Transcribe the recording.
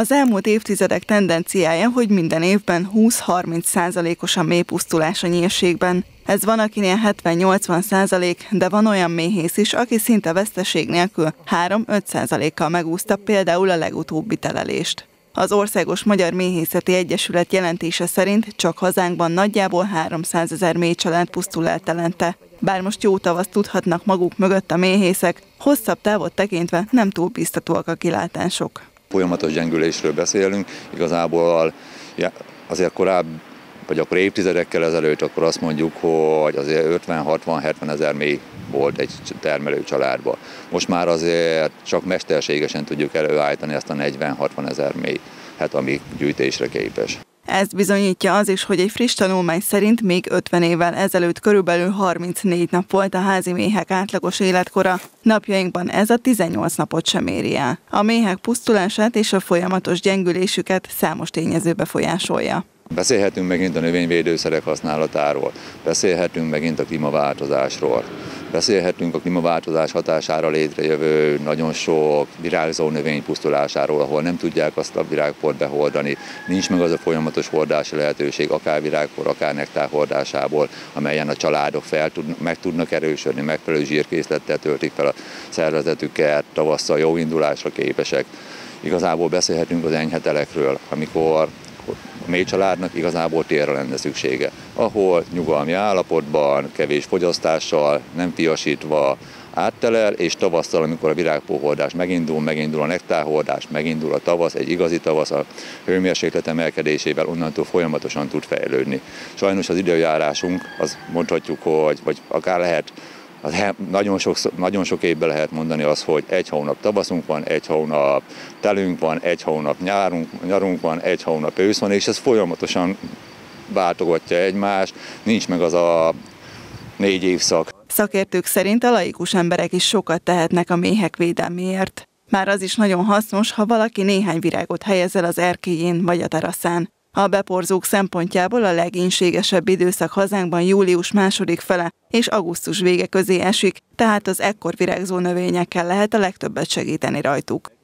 Az elmúlt évtizedek tendenciája, hogy minden évben 20-30 százalékos a mélypusztulás a nyírségben. Ez van, akinél 70-80 százalék, de van olyan méhész is, aki szinte veszteség nélkül 3-5 százalékkal megúszta például a legutóbbi telelést. Az Országos Magyar Méhészeti Egyesület jelentése szerint csak hazánkban nagyjából 300 ezer mélycsalád pusztul el telente. Bár most jó tavaszt tudhatnak maguk mögött a méhészek, hosszabb távot tekintve nem túl biztatóak a kilátások. Folyamatos gyengülésről beszélünk, igazából azért korábbi vagy akkor évtizedekkel ezelőtt, akkor azt mondjuk, hogy azért 50-60-70 ezer mély volt egy termelő családban. Most már azért csak mesterségesen tudjuk előállítani ezt a 40-60 ezer mély, hát ami gyűjtésre képes. Ezt bizonyítja az is, hogy egy friss tanulmány szerint még 50 évvel ezelőtt körülbelül 34 nap volt a házi méhek átlagos életkora. Napjainkban ez a 18 napot sem éri el. A méhek pusztulását és a folyamatos gyengülésüket számos tényező befolyásolja. Beszélhetünk megint a növényvédőszerek használatáról, beszélhetünk megint a klímaváltozásról, beszélhetünk a klímaváltozás hatására létrejövő nagyon sok virágzó növény pusztulásáról, ahol nem tudják azt a virágport behordani, nincs meg az a folyamatos hordási lehetőség, akár virágpor, akár nektár hordásából, amelyen a családok fel tud, meg tudnak erősödni, megfelelő zsírkészlettel töltik fel a szervezetüket, tavasszal jó indulásra képesek. Igazából beszélhetünk az enyhetelekről, amikor mély családnak igazából térre lenne szüksége, ahol nyugalmi állapotban, kevés fogyasztással, nem fiasítva, áttelel, és tavasszal, amikor a virágpóhordás megindul, megindul a nektárhordás, megindul a tavasz, egy igazi tavasz a hőmérséklet emelkedésével onnantól folyamatosan tud fejlődni. Sajnos az időjárásunk, az mondhatjuk, hogy, vagy akár lehet az nagyon, sok, nagyon sok évben lehet mondani az, hogy egy hónap tavaszunk van, egy hónap telünk van, egy hónap nyárunk, nyarunk van, egy hónap ősz van, és ez folyamatosan váltogatja egymást, nincs meg az a négy évszak. Szakértők szerint a laikus emberek is sokat tehetnek a méhek védelméért. Már az is nagyon hasznos, ha valaki néhány virágot helyezel az erkélyén vagy a teraszán. A beporzók szempontjából a legénységesebb időszak hazánkban július második fele és augusztus vége közé esik, tehát az ekkor virágzó növényekkel lehet a legtöbbet segíteni rajtuk.